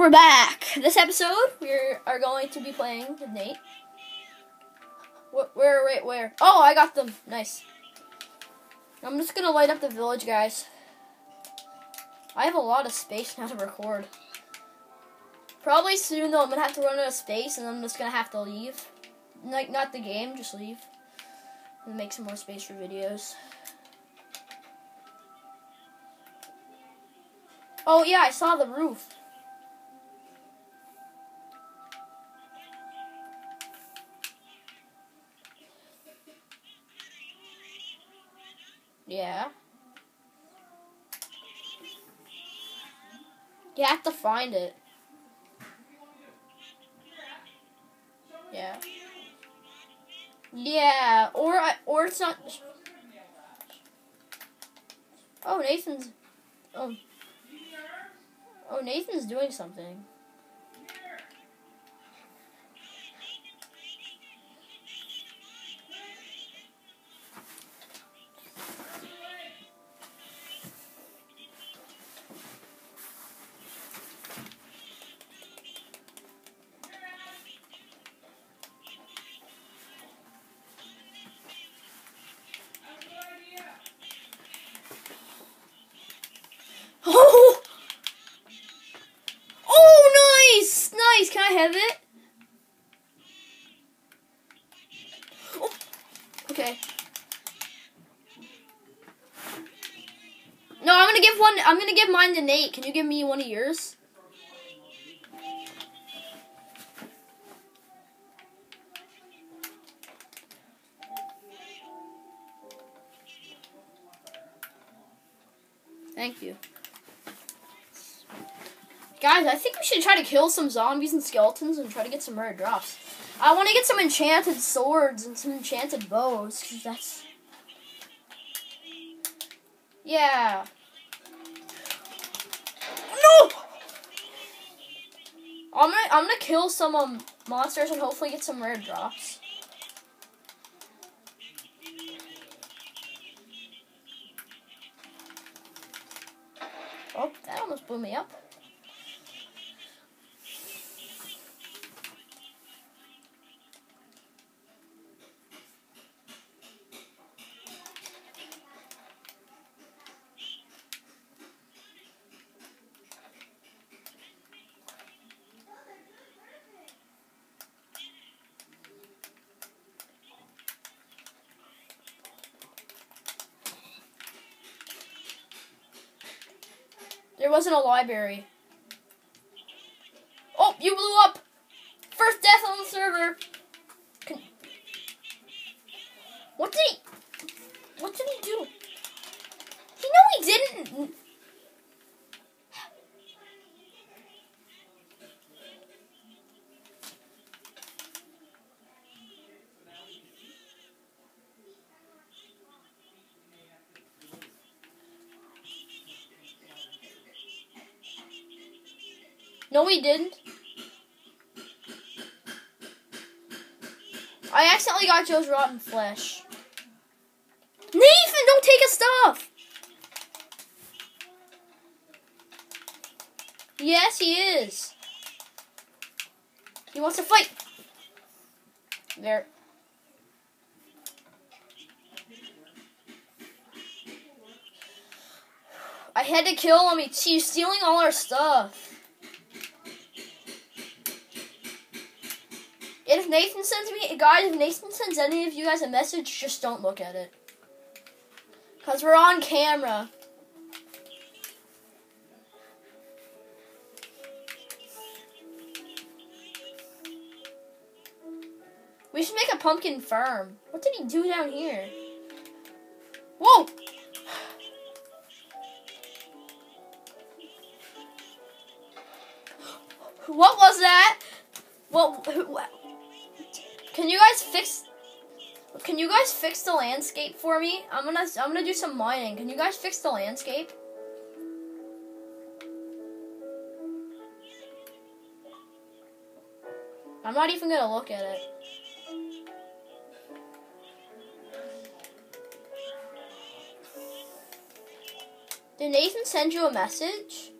we're back. This episode, we are going to be playing with Nate. Where, where, wait, where? Oh, I got them. Nice. I'm just gonna light up the village, guys. I have a lot of space now to record. Probably soon, though, I'm gonna have to run out of space, and I'm just gonna have to leave. Like, not the game, just leave. And make some more space for videos. Oh, yeah, I saw the roof. Yeah. You have to find it. Yeah. Yeah, or or it's not. Oh, Nathan's. Oh. Oh, Nathan's doing something. Have it? Oh. Okay. No, I'm gonna give one. I'm gonna give mine to Nate. Can you give me one of yours? Thank you. Guys, I think we should try to kill some zombies and skeletons and try to get some rare drops. I want to get some enchanted swords and some enchanted bows, because that's... Yeah. No! I'm gonna, I'm gonna kill some um, monsters and hopefully get some rare drops. Oh, that almost blew me up. There wasn't a library. Oh, you blew up! First death on the server. Can... What did he? No, he didn't. I accidentally got Joe's rotten flesh. Nathan, don't take his stuff. Yes, he is. He wants to fight. There. I had to kill him. He's stealing all our stuff. If Nathan sends me, guys, if Nathan sends any of you guys a message, just don't look at it. Because we're on camera. We should make a pumpkin farm. What did he do down here? Whoa! What was that? What? Can you guys fix? Can you guys fix the landscape for me? I'm gonna I'm gonna do some mining. Can you guys fix the landscape? I'm not even gonna look at it. Did Nathan send you a message?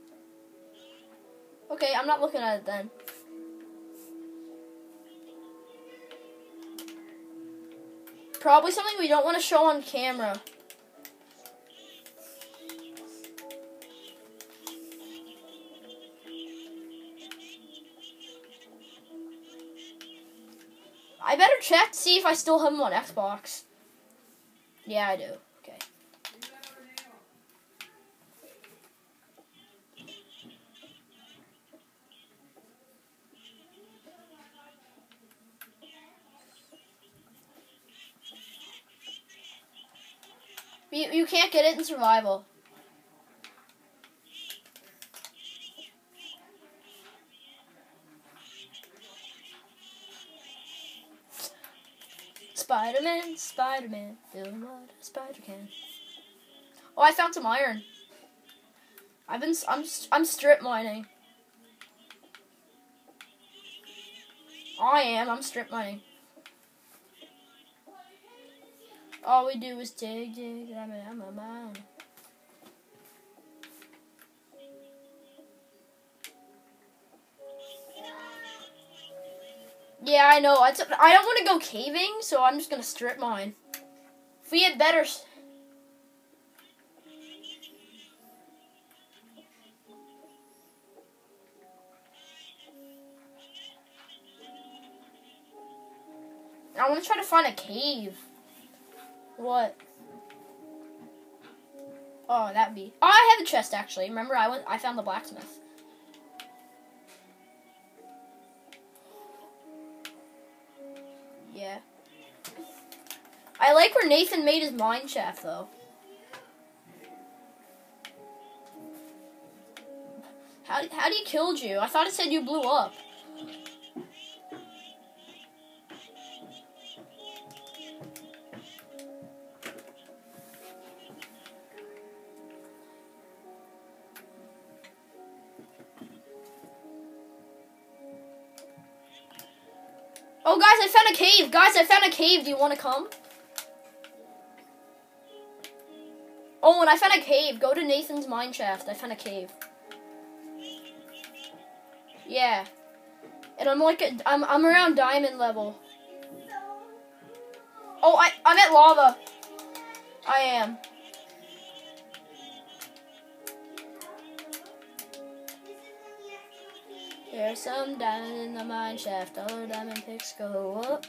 Okay, I'm not looking at it then. Probably something we don't want to show on camera. I better check to see if I still have him on Xbox. Yeah, I do. Okay. You, you can't get it in survival. Spider-Man, Spider-Man, doing what a spider can. Oh, I found some iron. I've been, I'm, I'm strip mining. I am, I'm strip mining. All we do is dig, dig, I'm I'm a mine. Yeah, I know. I don't want to go caving, so I'm just gonna strip mine. If we had better. I want to try to find a cave. What? Oh, that'd be. Oh, I have a chest actually. Remember, I went. I found the blacksmith. Yeah. I like where Nathan made his mine shaft though. How how do you killed you? I thought it said you blew up. Oh guys, I found a cave. Guys, I found a cave. Do you want to come? Oh, and I found a cave. Go to Nathan's mine shaft. I found a cave. Yeah. And I'm like, a, I'm, I'm around diamond level. Oh, I, I'm at lava. I am. There's some diamond in the mine shaft. All the diamond picks go up.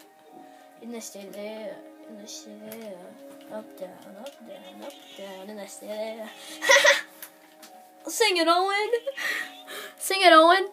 In the stay there. In the stay there. Up, down, up, down, up, down. In the stay there. Sing it, Owen. Sing it, Owen.